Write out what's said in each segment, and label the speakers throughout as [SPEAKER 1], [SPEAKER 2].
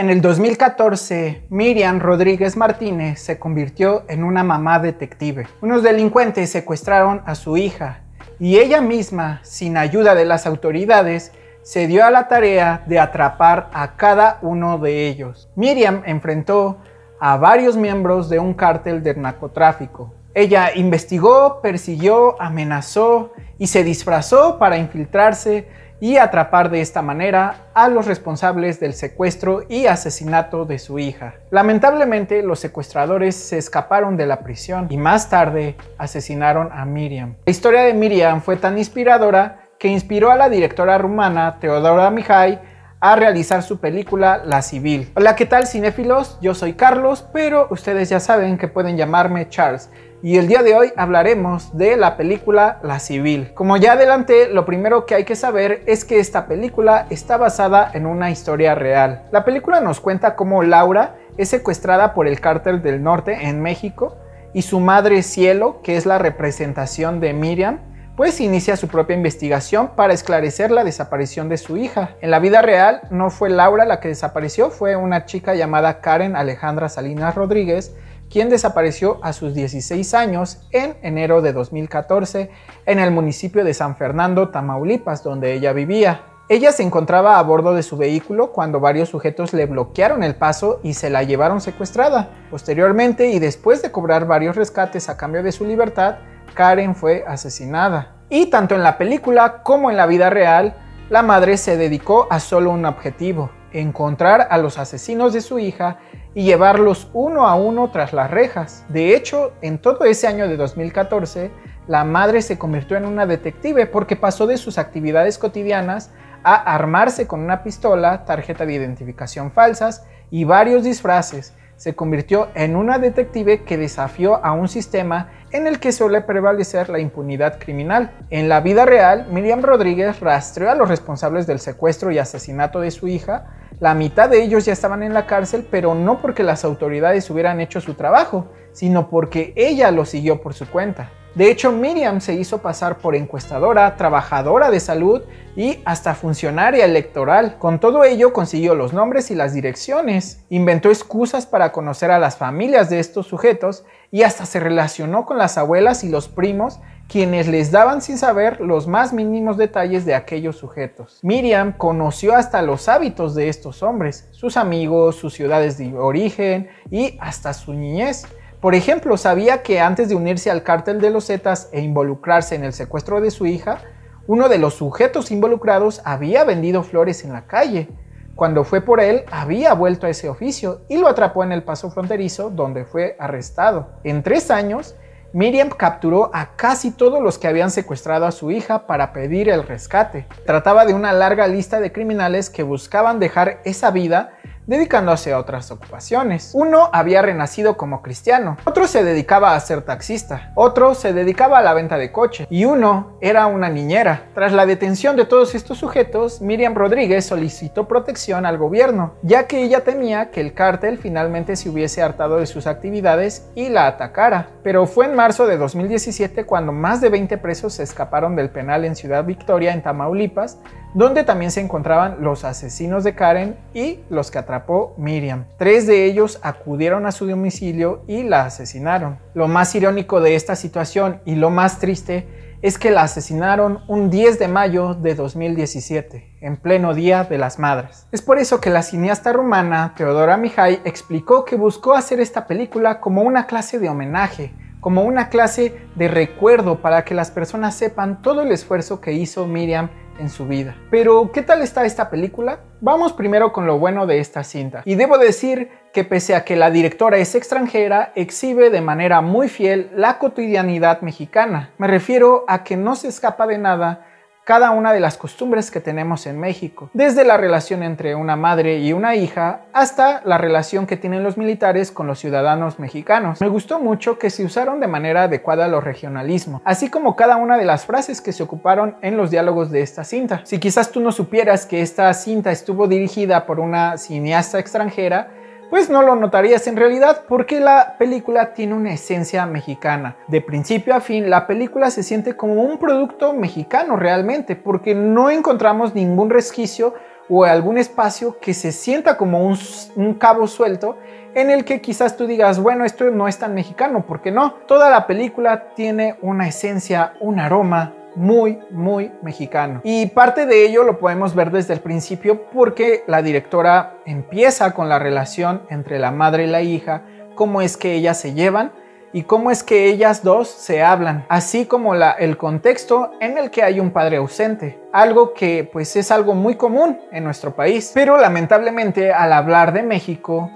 [SPEAKER 1] En el 2014, Miriam Rodríguez Martínez se convirtió en una mamá detective. Unos delincuentes secuestraron a su hija y ella misma, sin ayuda de las autoridades, se dio a la tarea de atrapar a cada uno de ellos. Miriam enfrentó a varios miembros de un cártel de narcotráfico. Ella investigó, persiguió, amenazó y se disfrazó para infiltrarse y atrapar de esta manera a los responsables del secuestro y asesinato de su hija. Lamentablemente los secuestradores se escaparon de la prisión y más tarde asesinaron a Miriam. La historia de Miriam fue tan inspiradora que inspiró a la directora rumana Teodora Mihai a realizar su película La Civil. Hola, ¿qué tal cinéfilos? Yo soy Carlos, pero ustedes ya saben que pueden llamarme Charles y el día de hoy hablaremos de la película La Civil. Como ya adelanté, lo primero que hay que saber es que esta película está basada en una historia real. La película nos cuenta cómo Laura es secuestrada por el cártel del norte en México y su madre Cielo, que es la representación de Miriam, pues inicia su propia investigación para esclarecer la desaparición de su hija. En la vida real no fue Laura la que desapareció, fue una chica llamada Karen Alejandra Salinas Rodríguez, quien desapareció a sus 16 años en enero de 2014 en el municipio de San Fernando, Tamaulipas, donde ella vivía. Ella se encontraba a bordo de su vehículo cuando varios sujetos le bloquearon el paso y se la llevaron secuestrada. Posteriormente y después de cobrar varios rescates a cambio de su libertad, Karen fue asesinada. Y tanto en la película como en la vida real, la madre se dedicó a solo un objetivo, encontrar a los asesinos de su hija y llevarlos uno a uno tras las rejas. De hecho, en todo ese año de 2014, la madre se convirtió en una detective porque pasó de sus actividades cotidianas a armarse con una pistola, tarjeta de identificación falsas y varios disfraces. Se convirtió en una detective que desafió a un sistema en el que suele prevalecer la impunidad criminal. En la vida real, Miriam Rodríguez rastreó a los responsables del secuestro y asesinato de su hija, la mitad de ellos ya estaban en la cárcel, pero no porque las autoridades hubieran hecho su trabajo, sino porque ella lo siguió por su cuenta. De hecho, Miriam se hizo pasar por encuestadora, trabajadora de salud y hasta funcionaria electoral. Con todo ello consiguió los nombres y las direcciones, inventó excusas para conocer a las familias de estos sujetos y hasta se relacionó con las abuelas y los primos quienes les daban sin saber los más mínimos detalles de aquellos sujetos. Miriam conoció hasta los hábitos de estos hombres, sus amigos, sus ciudades de origen y hasta su niñez. Por ejemplo, sabía que antes de unirse al cártel de los Zetas e involucrarse en el secuestro de su hija, uno de los sujetos involucrados había vendido flores en la calle. Cuando fue por él, había vuelto a ese oficio y lo atrapó en el paso fronterizo donde fue arrestado. En tres años, Miriam capturó a casi todos los que habían secuestrado a su hija para pedir el rescate. Trataba de una larga lista de criminales que buscaban dejar esa vida dedicándose a otras ocupaciones. Uno había renacido como cristiano, otro se dedicaba a ser taxista, otro se dedicaba a la venta de coche y uno era una niñera. Tras la detención de todos estos sujetos, Miriam Rodríguez solicitó protección al gobierno, ya que ella temía que el cártel finalmente se hubiese hartado de sus actividades y la atacara. Pero fue en marzo de 2017 cuando más de 20 presos se escaparon del penal en Ciudad Victoria, en Tamaulipas, donde también se encontraban los asesinos de Karen y los que atrapó Miriam. Tres de ellos acudieron a su domicilio y la asesinaron. Lo más irónico de esta situación y lo más triste es que la asesinaron un 10 de mayo de 2017, en pleno Día de las Madres. Es por eso que la cineasta rumana Teodora Mihai explicó que buscó hacer esta película como una clase de homenaje, como una clase de recuerdo para que las personas sepan todo el esfuerzo que hizo Miriam en su vida. Pero, ¿qué tal está esta película? Vamos primero con lo bueno de esta cinta. Y debo decir que pese a que la directora es extranjera, exhibe de manera muy fiel la cotidianidad mexicana. Me refiero a que no se escapa de nada cada una de las costumbres que tenemos en México, desde la relación entre una madre y una hija hasta la relación que tienen los militares con los ciudadanos mexicanos. Me gustó mucho que se usaron de manera adecuada los regionalismos, así como cada una de las frases que se ocuparon en los diálogos de esta cinta. Si quizás tú no supieras que esta cinta estuvo dirigida por una cineasta extranjera, pues no lo notarías en realidad porque la película tiene una esencia mexicana. De principio a fin, la película se siente como un producto mexicano realmente porque no encontramos ningún resquicio o algún espacio que se sienta como un, cabo suelto en el que quizás tú digas, bueno, esto no es tan mexicano, ¿por qué no? Toda la película tiene una esencia, un aroma muy, muy mexicano. Y parte de ello lo podemos ver desde el principio porque la directora empieza con la relación entre la madre y la hija, cómo es que ellas se llevan y cómo es que ellas dos se hablan, así como el contexto en el que hay un padre ausente, algo que pues es algo muy común en nuestro país. Pero lamentablemente al hablar de México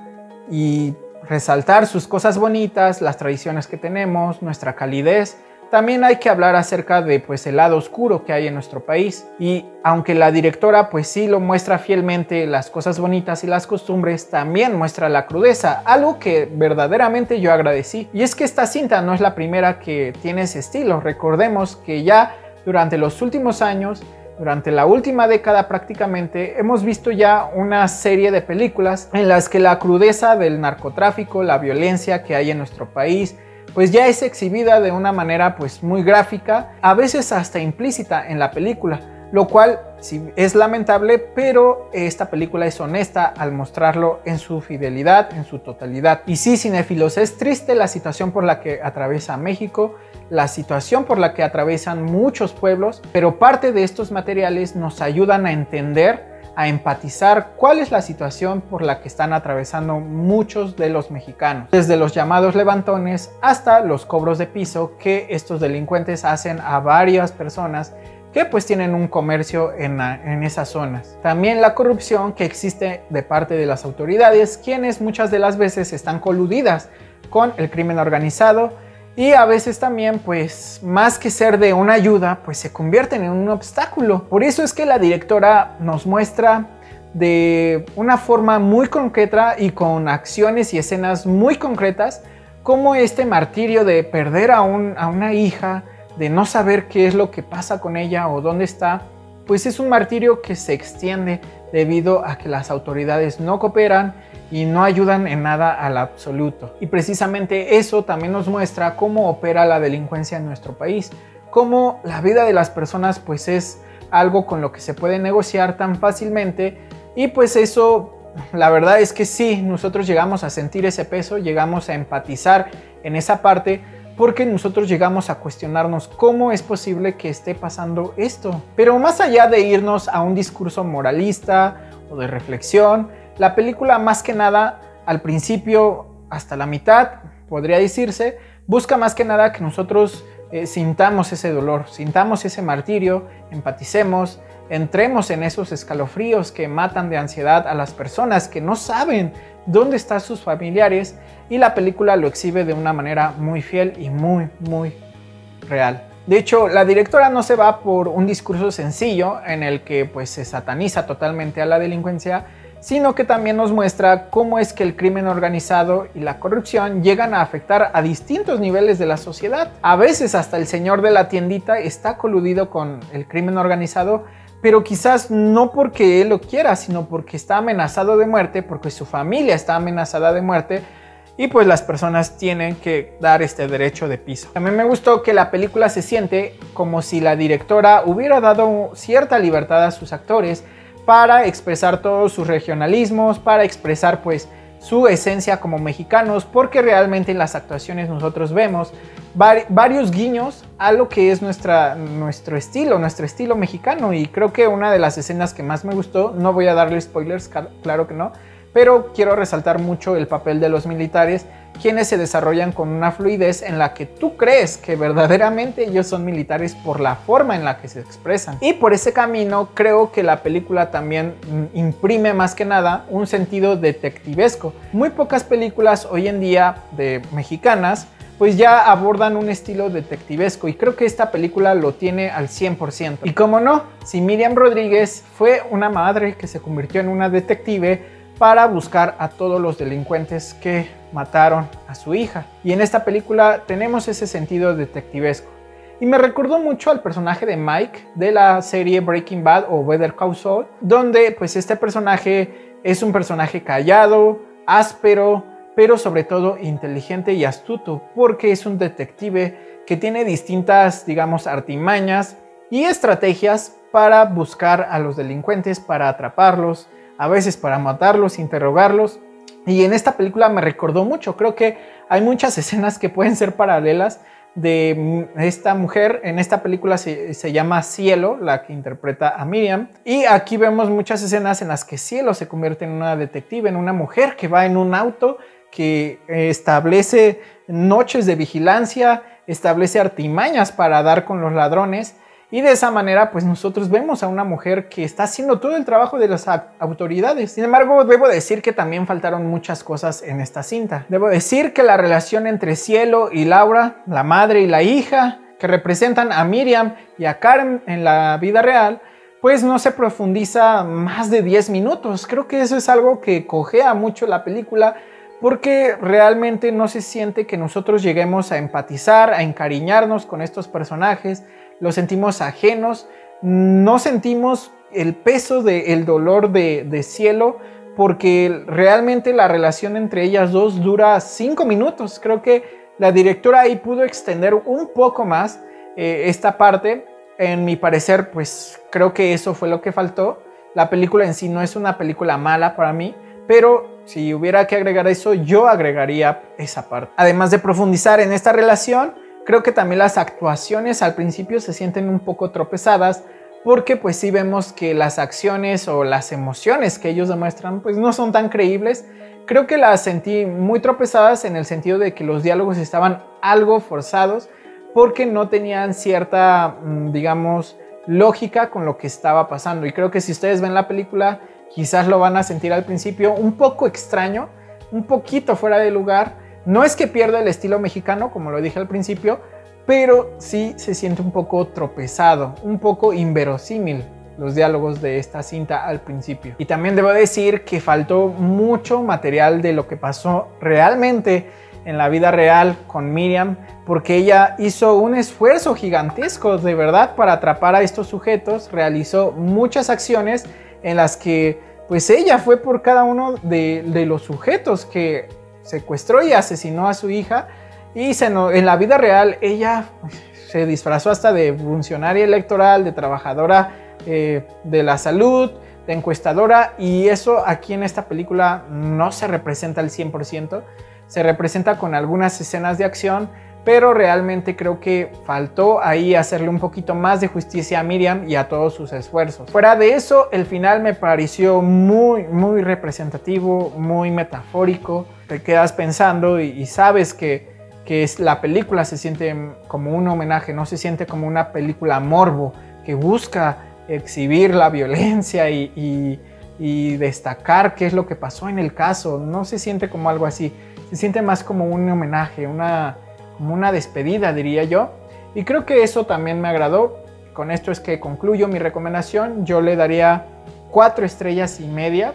[SPEAKER 1] y resaltar sus cosas bonitas, las tradiciones que tenemos, nuestra calidez, también hay que hablar acerca de pues el lado oscuro que hay en nuestro país y aunque la directora pues sí lo muestra fielmente las cosas bonitas y las costumbres, también muestra la crudeza, algo que verdaderamente yo agradecí. Y es que esta cinta no es la primera que tiene ese estilo, recordemos que ya durante los últimos años durante la última década prácticamente hemos visto ya una serie de películas en las que la crudeza del narcotráfico, la violencia que hay en nuestro país, pues ya es exhibida de una manera pues muy gráfica, a veces hasta implícita en la película, lo cual sí es lamentable, pero esta película es honesta al mostrarlo en su fidelidad, en su totalidad. Y sí, cinéfilos, es triste la situación por la que atraviesa México, la situación por la que atraviesan muchos pueblos, pero parte de estos materiales nos ayudan a entender a empatizar cuál es la situación por la que están atravesando muchos de los mexicanos, desde los llamados levantones hasta los cobros de piso que estos delincuentes hacen a varias personas que pues tienen un comercio en, en, esas zonas. También la corrupción que existe de parte de las autoridades, quienes muchas de las veces están coludidas con el crimen organizado y a veces también, pues, más que ser de una ayuda, pues se convierten en un obstáculo. Por eso es que la directora nos muestra de una forma muy concreta y con acciones y escenas muy concretas cómo este martirio de perder a, a una hija, de no saber qué es lo que pasa con ella o dónde está, pues es un martirio que se extiende debido a que las autoridades no cooperan y no ayudan en nada al absoluto. Y precisamente eso también nos muestra cómo opera la delincuencia en nuestro país, cómo la vida de las personas pues es algo con lo que se puede negociar tan fácilmente y pues eso la verdad es que sí, nosotros llegamos a sentir ese peso, llegamos a empatizar en esa parte porque nosotros llegamos a cuestionarnos cómo es posible que esté pasando esto. Pero más allá de irnos a un discurso moralista o de reflexión, la película más que nada, al principio hasta la mitad, podría decirse, busca más que nada que nosotros eh, sintamos ese dolor, sintamos ese martirio, empaticemos, entremos en esos escalofríos que matan de ansiedad a las personas que no saben dónde están sus familiares y la película lo exhibe de una manera muy fiel y muy, muy real. De hecho, la directora no se va por un discurso sencillo en el que pues se sataniza totalmente a la delincuencia, sino que también nos muestra cómo es que el crimen organizado y la corrupción llegan a afectar a distintos niveles de la sociedad. A veces hasta el señor de la tiendita está coludido con el crimen organizado, pero quizás no porque él lo quiera, sino porque está amenazado de muerte, porque su familia está amenazada de muerte, y pues las personas tienen que dar este derecho de piso. También me gustó que la película se siente como si la directora hubiera dado cierta libertad a sus actores para expresar todos sus regionalismos, para expresar pues su esencia como mexicanos, porque realmente en las actuaciones nosotros vemos varios guiños a lo que es nuestra, nuestro estilo, nuestro estilo mexicano. Y creo que una de las escenas que más me gustó, no voy a darle spoilers, claro que no, pero quiero resaltar mucho el papel de los militares, quienes se desarrollan con una fluidez en la que tú crees que verdaderamente ellos son militares por la forma en la que se expresan. Y por ese camino creo que la película también mm, imprime más que nada un sentido detectivesco. Muy pocas películas hoy en día de mexicanas pues ya abordan un estilo detectivesco y creo que esta película lo tiene al 100%. Y como no, si Miriam Rodríguez fue una madre que se convirtió en una detective, para buscar a todos los delincuentes que mataron a su hija. Y en esta película tenemos ese sentido detectivesco. Y me recordó mucho al personaje de Mike de la serie Breaking Bad o Better Call Saul, donde pues este personaje es un personaje callado, áspero, pero sobre todo inteligente y astuto, porque es un detective que tiene distintas, digamos, artimañas y estrategias para buscar a los delincuentes, para atraparlos, a veces para matarlos, interrogarlos. Y en esta película me recordó mucho, creo que hay muchas escenas que pueden ser paralelas de esta mujer. En esta película se, se, llama Cielo, la que interpreta a Miriam. Y aquí vemos muchas escenas en las que Cielo se convierte en una detective, en una mujer que va en un auto, que establece noches de vigilancia, establece artimañas para dar con los ladrones y de esa manera, pues nosotros vemos a una mujer que está haciendo todo el trabajo de las autoridades. Sin embargo, debo decir que también faltaron muchas cosas en esta cinta. Debo decir que la relación entre Cielo y Laura, la madre y la hija, que representan a Miriam y a Karen en la vida real, pues no se profundiza más de 10 minutos. Creo que eso es algo que cojea mucho la película porque realmente no se siente que nosotros lleguemos a empatizar, a encariñarnos con estos personajes los sentimos ajenos, no sentimos el peso del dolor de, cielo, porque realmente la relación entre ellas dos dura cinco minutos. Creo que la directora ahí pudo extender un poco más eh, esta parte. En mi parecer, pues creo que eso fue lo que faltó. La película en sí no es una película mala para mí, pero si hubiera que agregar eso, yo agregaría esa parte. Además de profundizar en esta relación, Creo que también las actuaciones al principio se sienten un poco tropezadas porque pues sí vemos que las acciones o las emociones que ellos demuestran pues no son tan creíbles. Creo que las sentí muy tropezadas en el sentido de que los diálogos estaban algo forzados porque no tenían cierta, mm, digamos, lógica con lo que estaba pasando. Y creo que si ustedes ven la película, quizás lo van a sentir al principio un poco extraño, un poquito fuera de lugar, no es que pierda el estilo mexicano, como lo dije al principio, pero sí se siente un poco tropezado, un poco inverosímil los diálogos de esta cinta al principio. Y también debo decir que faltó mucho material de lo que pasó realmente en la vida real con Miriam, porque ella hizo un esfuerzo gigantesco de verdad para atrapar a estos sujetos, realizó muchas acciones en las que pues ella fue por cada uno de, de los sujetos que secuestró y asesinó a su hija y se en la vida real ella se disfrazó hasta de funcionaria electoral, de trabajadora eh, de la salud, de encuestadora y eso aquí en esta película no se representa al 100%, se representa con algunas escenas de acción, pero realmente creo que faltó ahí hacerle un poquito más de justicia a Miriam y a todos sus esfuerzos. Fuera de eso, el final me pareció muy, muy representativo, muy metafórico. Te quedas pensando y, sabes que, que es, la película se siente como un homenaje, no se siente como una película morbo que busca exhibir la violencia y, destacar qué es lo que pasó en el caso. No se siente como algo así, se siente más como un homenaje, una como una despedida, diría yo. Y creo que eso también me agradó. Con esto es que concluyo mi recomendación. Yo le daría cuatro estrellas y media.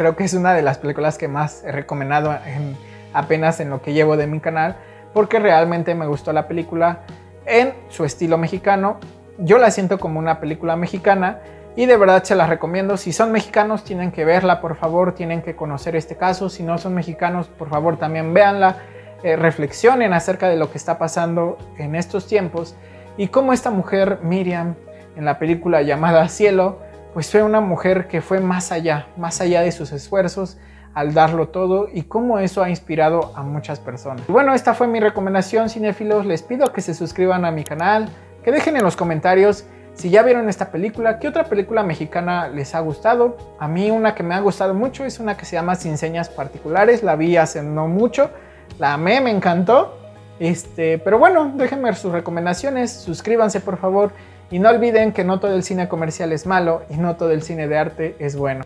[SPEAKER 1] Creo que es una de las películas que más he recomendado en, apenas en lo que llevo de mi canal. Porque realmente me gustó la película en su estilo mexicano. Yo la siento como una película mexicana y de verdad se las recomiendo. Si son mexicanos tienen que verla, por favor, tienen que conocer este caso. Si no son mexicanos, por favor también véanla. Eh, reflexionen acerca de lo que está pasando en estos tiempos y cómo esta mujer, Miriam, en la película llamada Cielo, pues fue una mujer que fue más allá, más allá de sus esfuerzos al darlo todo y cómo eso ha inspirado a muchas personas. bueno, esta fue mi recomendación, cinéfilos. Les pido que se suscriban a mi canal, que dejen en los comentarios si ya vieron esta película, qué otra película mexicana les ha gustado. A mí una que me ha gustado mucho es una que se llama Sin Señas Particulares, la vi hace no mucho la amé, me encantó. Este, pero bueno, déjenme sus recomendaciones, suscríbanse por favor y no olviden que no todo el cine comercial es malo y no todo el cine de arte es bueno.